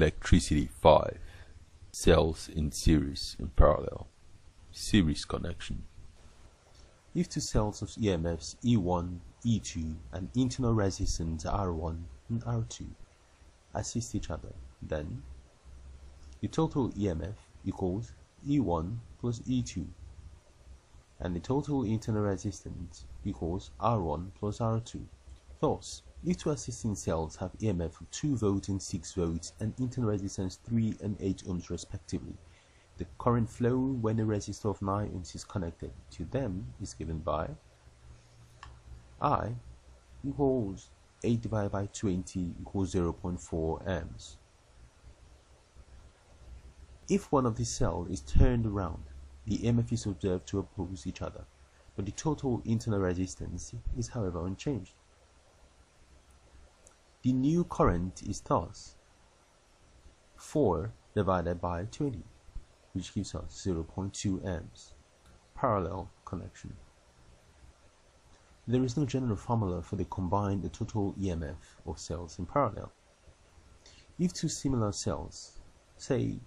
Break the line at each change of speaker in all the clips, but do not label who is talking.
Electricity 5 Cells in series in parallel Series connection
If two cells of EMFs E1, E2 and internal resistance R1 and R2 assist each other, then the total EMF equals E1 plus E2 and the total internal resistance equals R1 plus R2. Thus, two assisting cells have EMF of 2 volts and 6 volts and internal resistance 3 and 8 ohms respectively, the current flow when a resistor of 9 ohms is connected to them is given by I equals 8 divided by 20 equals 0.4 amps. If one of the cells is turned around, the EMF is observed to oppose each other, but the total internal resistance is however unchanged. The new current is thus 4 divided by 20, which gives us 0.2 amps. Parallel connection. There is no general formula for the combined total EMF of cells in parallel. If two similar cells, say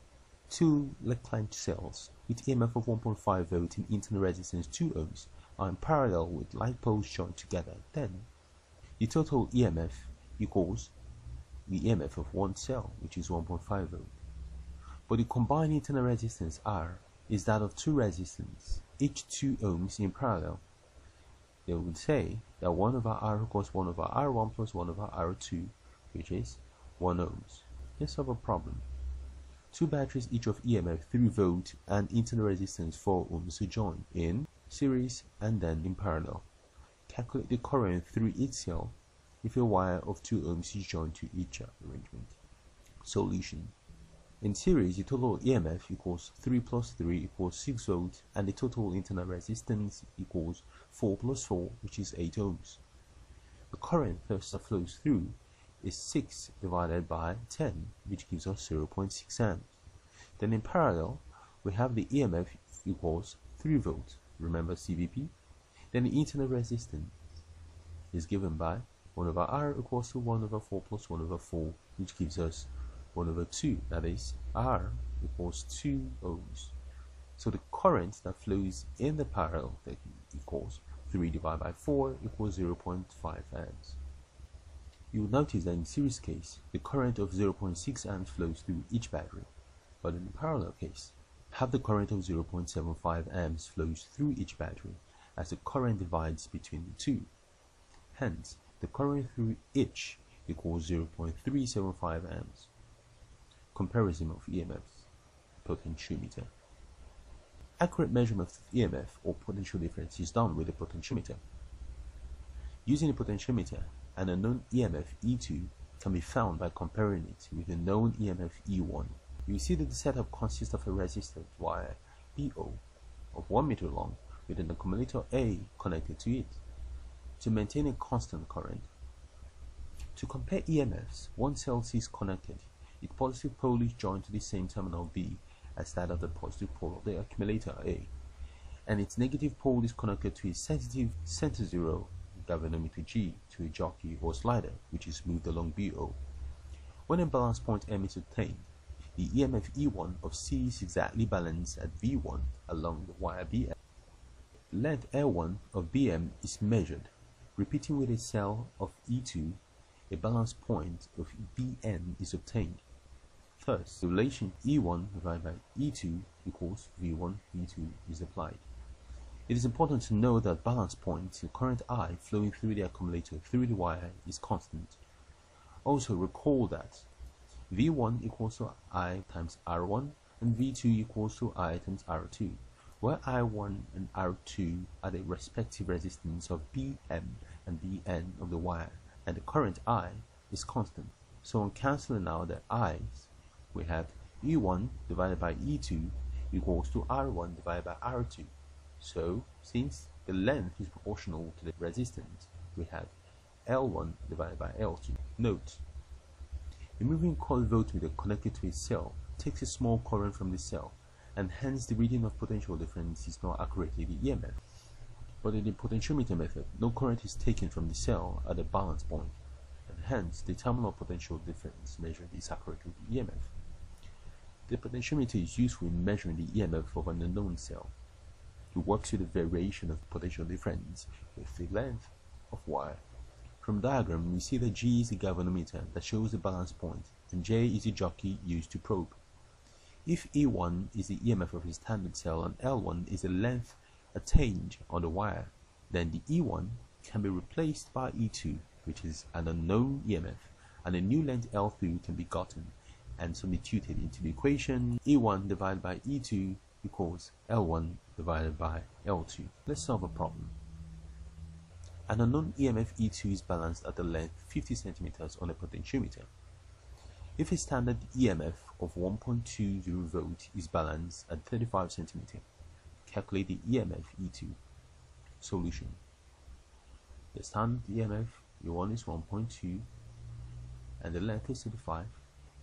two Leclanche cells with EMF of 1.5 volt and internal resistance 2 ohms are in parallel with light poles joined together, then the total EMF equals the EMF of one cell, which is 1.5 volt. But the combined internal resistance R is that of two resistors, each 2 ohms in parallel. They would say that 1 over R equals 1 over R1 plus 1 over R2, which is 1 ohms. Let's solve a problem. Two batteries each of EMF 3 volt and internal resistance 4 ohms are joined in series and then in parallel. Calculate the current through each cell if a wire of 2 ohms is joined to each arrangement. Solution In series, the total EMF equals 3 plus 3 equals 6 volts and the total internal resistance equals 4 plus 4 which is 8 ohms. The current that flows through is 6 divided by 10 which gives us 0.6 amps. Then in parallel we have the EMF equals 3 volts, remember CVP? Then the internal resistance is given by 1 over R equals to 1 over 4 plus 1 over 4 which gives us 1 over 2 that is R equals 2 ohms. So the current that flows in the parallel that equals 3 divided by 4 equals 0.5 amps. You will notice that in series case, the current of 0.6 amps flows through each battery, but in the parallel case, half the current of 0.75 amps flows through each battery as the current divides between the two. Hence, the current through each equals 0.375 amps. Comparison of EMFs, potentiometer. Accurate measurement of EMF or potential difference is done with a potentiometer. Using a potentiometer, an unknown EMF E2 can be found by comparing it with a known EMF E1. You see that the setup consists of a resistor wire PO of 1 meter long with an accumulator A connected to it to maintain a constant current. To compare EMFs, one cell C is connected. Its positive pole is joined to the same terminal B as that of the positive pole of the accumulator A, and its negative pole is connected to a sensitive center zero galvanometer G to a jockey or slider which is moved along BO. When a balance point M is obtained, the EMF E1 of C is exactly balanced at V1 along the wire BM. Length L1 of BM is measured. Repeating with a cell of E2, a balance point of Bn is obtained. Thus, the relation E1 divided by E2 equals V1 V2 is applied. It is important to know that balance point, the current I flowing through the accumulator through the wire is constant. Also recall that V1 equals to I times R1 and V2 equals to I times R2, where I1 and R2 are the respective resistance of Bm and Bn of the wire, and the current I is constant. So on cancelling out the I's, we have E1 divided by E2 equals to R1 divided by R2. So, since the length is proportional to the resistance, we have L1 divided by L2. Note, a moving coil voltmeter connected to a cell takes a small current from the cell, and hence the reading of potential difference is not accurately the EMF. But in the potentiometer method, no current is taken from the cell at the balance point, and hence the terminal potential difference measured is accurately the EMF. The potentiometer is useful in measuring the EMF of an unknown cell. It works with the variation of potential difference with the length of wire. From diagram, we see that G is the galvanometer that shows the balance point and J is the jockey used to probe. If E1 is the EMF of a standard cell and L1 is the length attained on the wire, then the E1 can be replaced by E2, which is an unknown EMF, and a new length L3 can be gotten and substituted into the equation E1 divided by E2 equals L1 divided by L2. Let's solve a problem. An unknown EMF E2 is balanced at the length 50 centimeters on a potentiometer. If a standard EMF of 1.20 volt is balanced at 35 centimeter, calculate the EMF E2. Solution. The standard EMF E1 is 1.2 and the length is 35.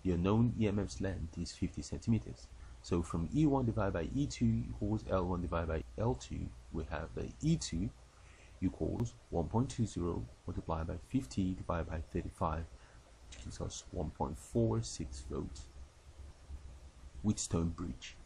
The unknown EMF's length is 50 centimeters. So from E1 divided by E2 equals L1 divided by L2, we have the E2 equals 1.20 multiplied by 50 divided by 35, which gives us 1.46 volts. Wheatstone bridge.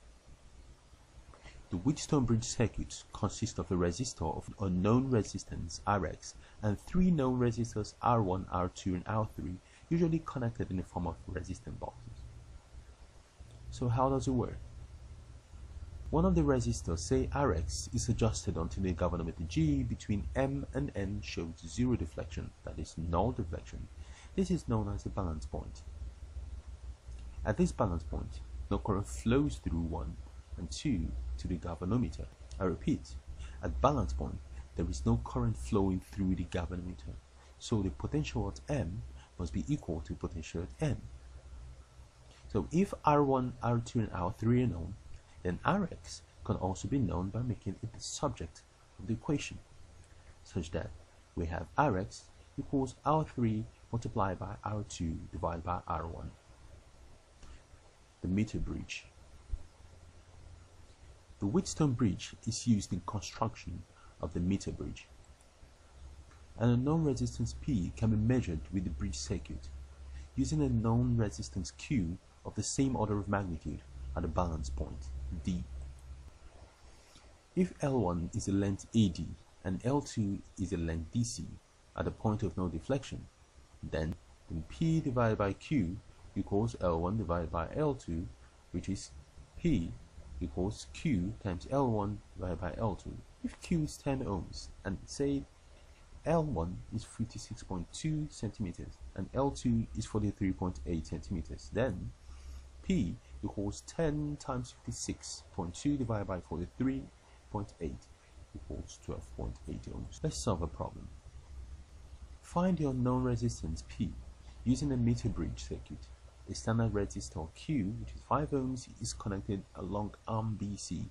The Wheatstone bridge circuit consists of a resistor of unknown resistance Rx and three known resistors R1, R2, and R3, usually connected in the form of resistor boxes. So how does it work? One of the resistors, say Rx, is adjusted until the galvanometer G between M and N shows zero deflection, that is null deflection. This is known as the balance point. At this balance point, no current flows through 1 and 2 to the galvanometer. I repeat, at balance point, there is no current flowing through the galvanometer, so the potential at M must be equal to potential at N. So if R1, R2, and R3 are known, then Rx can also be known by making it the subject of the equation, such that we have Rx equals R3 multiplied by R2 divided by R1. The meter bridge. The Wheatstone bridge is used in construction of the meter bridge. An unknown resistance P can be measured with the bridge circuit using a known resistance Q of the same order of magnitude at the balance point D. If L1 is a length AD and L2 is a length DC at the point of no deflection, then, then P divided by Q equals L1 divided by L2, which is P equals Q times L1 divided by L2. If Q is 10 ohms and say L1 is 56.2 centimeters and L2 is 43.8 centimeters, then P equals 10 times 56.2 divided by 43.8 equals 12.8 ohms. Let's solve a problem. Find the unknown resistance P using a meter bridge circuit. A standard resistor Q, which is 5 ohms, is connected along arm BC.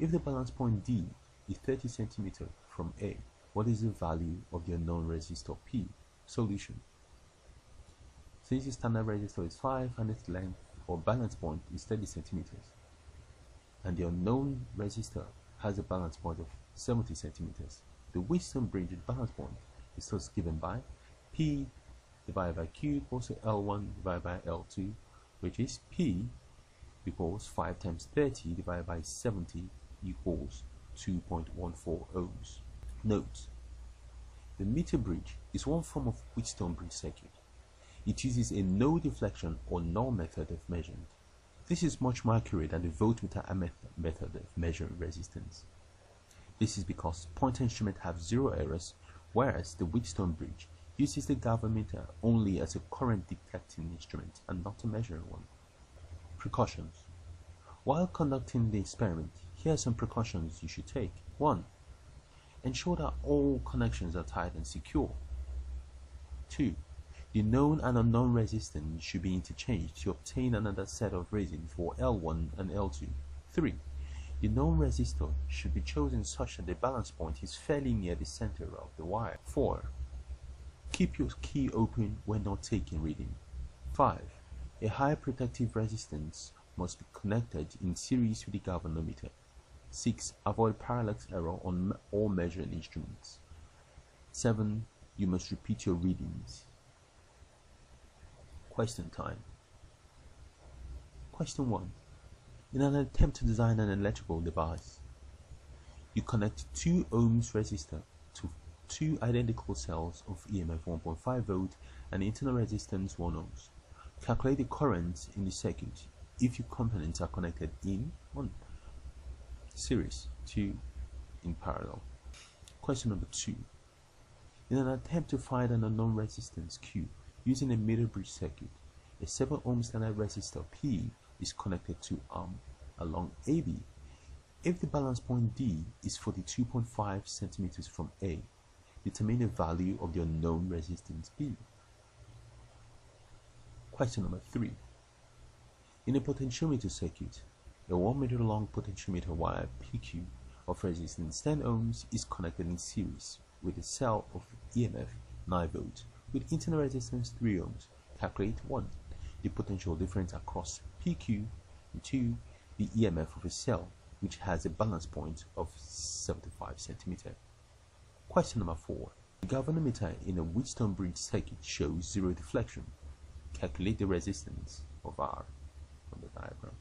If the balance point D is 30 cm from A, what is the value of the unknown resistor P? Solution. Since the standard resistor is 5 and its length or balance point is 30 centimeters and the unknown resistor has a balance point of 70 centimeters. The Wheatstone bridge balance point is thus given by P divided by Q equals L1 divided by L2 which is P equals 5 times 30 divided by 70 equals 2.14 ohms. Note, the meter bridge is one form of Wheatstone bridge circuit. It uses a no deflection or null method of measurement. This is much more accurate than the voltmeter method of measuring resistance. This is because point instruments have zero errors, whereas the Wheatstone bridge uses the galvanometer only as a current detecting instrument and not a measuring one. Precautions While conducting the experiment, here are some precautions you should take. 1. Ensure that all connections are tight and secure. 2. The known and unknown resistance should be interchanged to obtain another set of readings for L1 and L2. 3. The known resistor should be chosen such that the balance point is fairly near the center of the wire. 4. Keep your key open when not taking reading. 5. A high protective resistance must be connected in series with the galvanometer. 6. Avoid parallax error on all measuring instruments. 7. You must repeat your readings. Question time. Question 1. In an attempt to design an electrical device, you connect 2 ohms resistor to two identical cells of EMF 1.5 volt and internal resistance 1 ohms. Calculate the current in the circuit if your components are connected in 1 series, 2 in parallel. Question number 2. In an attempt to find an unknown resistance Q using a meter bridge circuit, a 7 ohm standard resistor P is connected to arm along AB. If the balance point D is 42.5 centimeters from A, determine the value of the unknown resistance B. Question number 3. In a potentiometer circuit, a 1 meter long potentiometer wire PQ of resistance 10 ohms is connected in series with a cell of EMF 9 volts with internal resistance 3 ohms. Calculate 1. The potential difference across PQ and 2 the EMF of a cell which has a balance point of 75 cm. Question number 4. The galvanometer in a Wheatstone bridge circuit shows zero deflection. Calculate the resistance of R on the diagram.